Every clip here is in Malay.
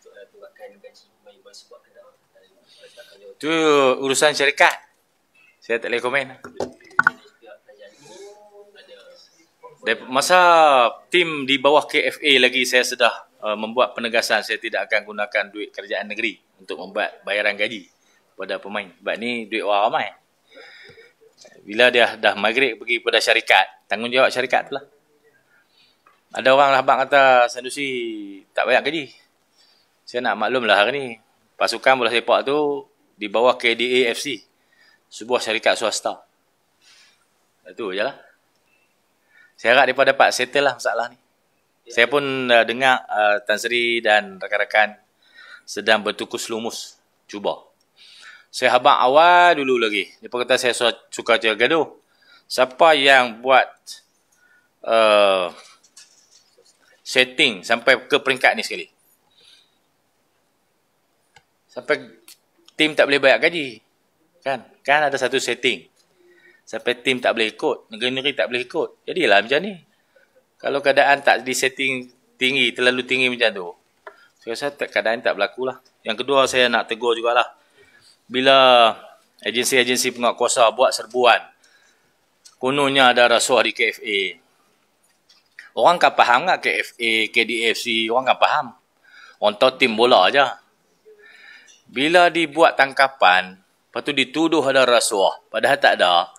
untuk uh, turunkan gaji pemain bola sepak Kedah. Dan Ustaz kalau Tu urusan syarikat. Saya tak boleh komen. dari masa tim di bawah KFA lagi saya sudah uh, membuat penegasan saya tidak akan gunakan duit kerajaan negeri untuk membuat bayaran gaji pada pemain. Sebab ni duit orang ramai. Bila dia dah migrate pergi pada syarikat, tanggungjawab syarikat tu lah. Ada orang lah abang kata Sanusi tak bayar gaji. Saya nak maklum lah hari ni. Pasukan bola sepak tu di bawah KDA FC. Sebuah syarikat swasta. Itu je lah. Saya harap mereka dapat settle lah masalah ni. Saya pun uh, dengar uh, Tan Sri dan rakan-rakan sedang bertukus lumus. Cuba. Saya habang awal dulu lagi. Dia kata saya su- suka je gaduh. Siapa yang buat uh, setting sampai ke peringkat ni sekali. Sampai tim tak boleh bayar gaji. Kan? Kan ada satu setting. Sampai tim tak boleh ikut. Negeri-negeri tak boleh ikut. Jadilah macam ni. Kalau keadaan tak di setting tinggi, terlalu tinggi macam tu. Saya rasa tak, keadaan tak berlaku lah. Yang kedua saya nak tegur jugalah. Bila agensi-agensi penguatkuasa buat serbuan. Kononnya ada rasuah di KFA. Orang kan faham tak KFA, KDFC. Orang kan faham. Orang tahu tim bola aja. Bila dibuat tangkapan, lepas tu dituduh ada rasuah. Padahal tak ada.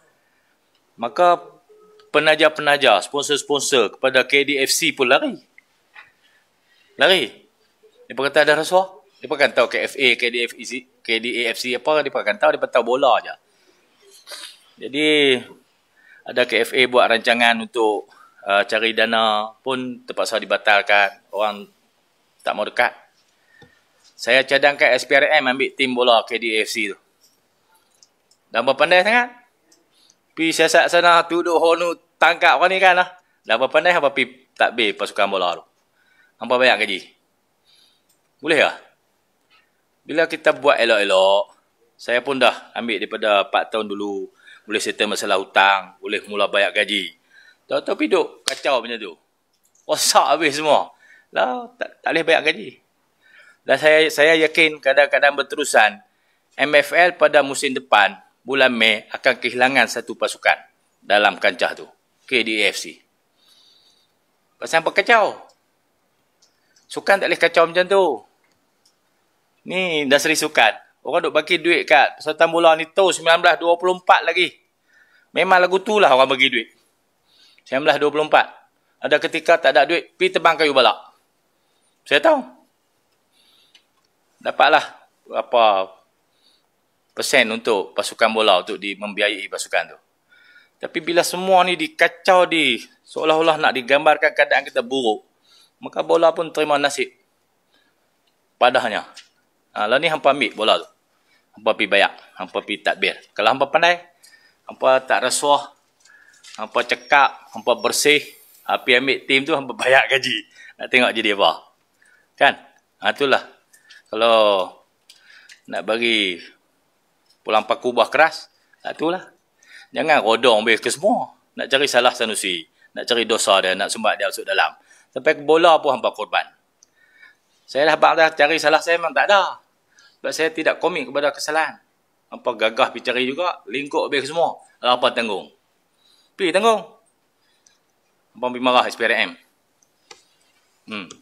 Maka penaja-penaja, sponsor-sponsor kepada KDFC pun lari. Lari. Pun kata ada rasuah. Pun kan tahu KFA, KDFC, KDAFC apa, pun kan tahu, pun tahu bola aja. Jadi, ada KFA buat rancangan untuk uh, cari dana pun terpaksa dibatalkan. Orang tak mau dekat. Saya cadangkan SPRM ambil tim bola KDFC tu. Dan berpandai sangat. Pi siasat sana tuduh honu tangkap orang ni kan lah. Dah berpandai apa pi takbir pasukan bola tu. Hampa bayar gaji. Boleh tak? Bila kita buat elok-elok, saya pun dah ambil daripada 4 tahun dulu. Boleh settle masalah hutang. Boleh mula bayar gaji. Tahu-tahu pi duk kacau macam tu. Rosak habis semua. Lah, tak, tak boleh bayar gaji. Dan saya saya yakin kadang-kadang berterusan MFL pada musim depan bulan Mei akan kehilangan satu pasukan dalam kancah tu. KDFC. Pasal apa kacau? Sukan tak boleh kacau macam tu. Ni industri sukan. Orang duk bagi duit kat peserta bola ni tu 1924 lagi. Memang lagu tu lah orang bagi duit. 1924. Ada ketika tak ada duit, pi tebang kayu balak. Saya tahu. Dapatlah apa persen untuk pasukan bola untuk di membiayai pasukan tu. Tapi bila semua ni dikacau di seolah-olah nak digambarkan keadaan kita buruk, maka bola pun terima nasib. Padahnya. Ha, lah ni hampa ambil bola tu. Hampa pi bayar, hampa pi takbir. Kalau hampa pandai, hampa tak rasuah, hampa cekap, hampa bersih, api ambil tim tu hampa bayar gaji. Nak tengok jadi apa. Kan? Ha, itulah. Kalau nak bagi pulang paku buah keras, ha, itulah. Jangan rodong ke semua. Nak cari salah Sanusi. Nak cari dosa dia, nak sumbat dia masuk dalam. Sampai ke bola pun hampa korban. Saya dah abang dah cari salah saya memang tak ada. Sebab saya tidak komit kepada kesalahan. Apa gagah pergi cari juga, lingkup habis semua. Apa tanggung? Pergi tanggung. Abang pergi marah SPRM. Hmm.